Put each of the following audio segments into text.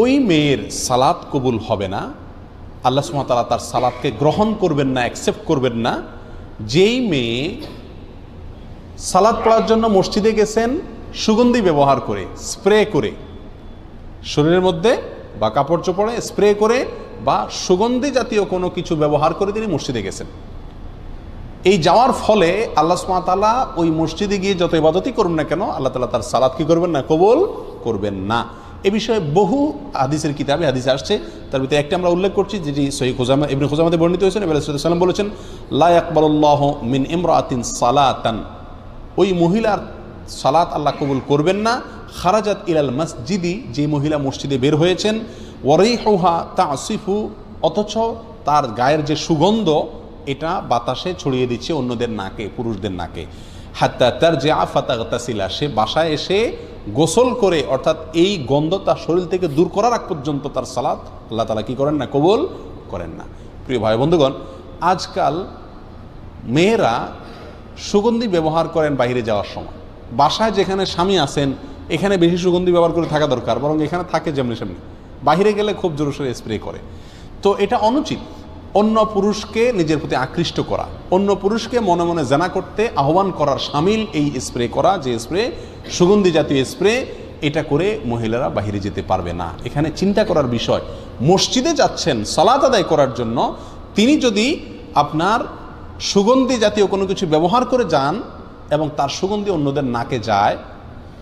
ওই মেয়ের সালাত কবুল হবে না। আল্লাহ সুমতালা তার সালাদকে গ্রহণ করবেন না অ্যাকসেপ্ট করবেন না। যেই মেয়ে সালাদ পড়ার জন্য মসজিদে গেছেন, সুগন্ধি ব্যবহার করে স্প্রে করে, শরীরের মধ্যে বা কাপড় চোপড়ে স্প্রে করে বা সুগন্ধি জাতীয় কোনো কিছু ব্যবহার করে তিনি মসজিদে গেছেন। এই যাওয়ার ফলে আল্লাহ সুমাতালা ওই মসজিদে গিয়ে যত ইবাদতই করুন না কেন, আল্লাহ তালা তার সালাদ কি করবেন না, কবুল করবেন না। এ বিষয়ে বহু হাদিসের কিতাবে হাদিসে আসছে। তার ভিতরে একটা আমরা উল্লেখ করছি, যেটি সহি খুজামা, ইবনে খুজামাতে বর্ণিত হয়েছেন এবার সাল্লাম বলেছেন, লা আকবরুল্লাহ মিন ইমরাতিন সালাতান। ওই মহিলার সালাত আল্লাহ কবুল করবেন না। খারাজাত ইলাল মসজিদি, যে মহিলা মসজিদে বের হয়েছেন ওয়ারিহা তা আসিফু অথচ তার গায়ের যে সুগন্ধ, এটা বাতাসে ছড়িয়ে দিচ্ছে অন্যদের নাকে, পুরুষদের নাকে। হাত্তা তার যে আফাতাগতাসিলা সে বাসায় এসে গোসল করে, অর্থাৎ এই গন্ধ তার শরীর থেকে দূর করার আগ পর্যন্ত তার সালাত, আল্লাহ তালা কি করেন না? কবুল করেন না। প্রিয় ভাই বন্ধুগণ, আজকাল মেয়েরা সুগন্ধি ব্যবহার করেন বাইরে যাওয়ার সময়। বাসায় যেখানে স্বামী আছেন, এখানে বেশি সুগন্ধি ব্যবহার করে থাকা দরকার, বরং এখানে থাকে যেমনি সেমনি বাইরে গেলে খুব জোরসোরে স্প্রে করে। তো এটা অনুচিত। অন্য পুরুষকে নিজের প্রতি আকৃষ্ট করা, অন্য পুরুষকে মনে মনে জানা করতে আহ্বান করার সামিল এই স্প্রে করা, যে স্প্রে, সুগন্ধি জাতীয় স্প্রে, এটা করে মহিলারা বাহিরে যেতে পারবে না। এখানে চিন্তা করার বিষয়, মসজিদে যাচ্ছেন, সালাত আদায় করার জন্য তিনি যদি আপনার সুগন্ধি জাতীয় কোনো কিছু ব্যবহার করে যান এবং তার সুগন্ধি অন্যদের নাকে যায়,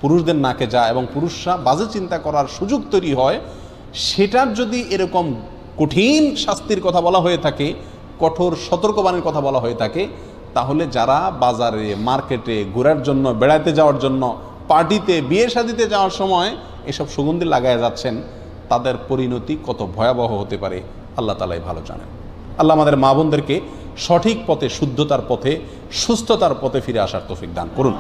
পুরুষদের নাকে যায় এবং পুরুষরা বাজে চিন্তা করার সুযোগ তৈরি হয়, সেটার যদি এরকম কঠিন শাস্তির কথা বলা হয়ে থাকে, কঠোর সতর্কবাণীর কথা বলা হয়ে থাকে, তাহলে যারা বাজারে, মার্কেটে ঘোরার জন্য বেড়াতে যাওয়ার জন্য, পার্টিতে, বিয়ে শাদিতে যাওয়ার সময় এসব সুগন্ধি লাগায় যাচ্ছেন, তাদের পরিণতি কত ভয়াবহ হতে পারে, আল্লাহ তালাই ভালো জানেন। আল্লাহ আমাদের মা বোনদেরকে সঠিক পথে, শুদ্ধতার পথে, সুস্থতার পথে ফিরে আসার তৌফিক দান করুন।